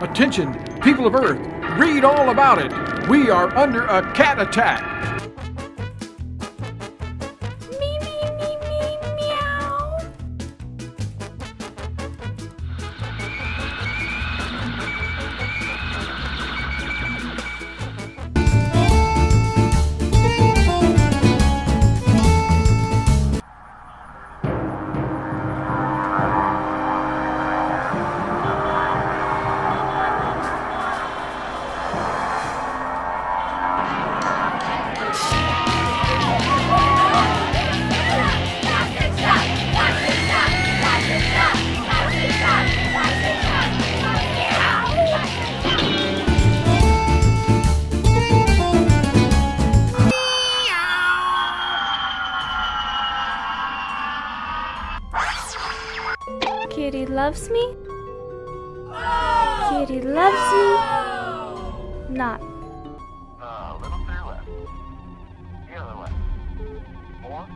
Attention, people of Earth, read all about it. We are under a cat attack. Kitty loves me. Kitty loves me. Not. Uh, a little. The other. More.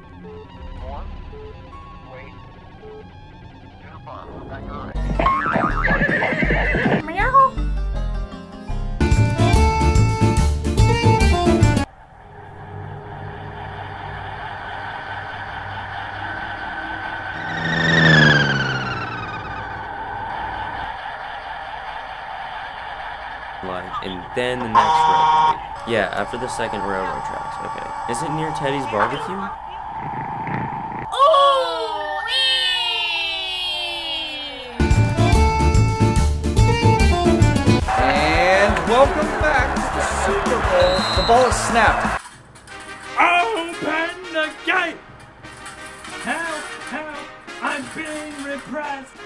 Line, and then the next railroad. Yeah, after the second railroad tracks. Okay. Is it near Teddy's barbecue? And welcome back to the Super Bowl. The ball is snapped. Open the gate! Help, help, I'm being repressed.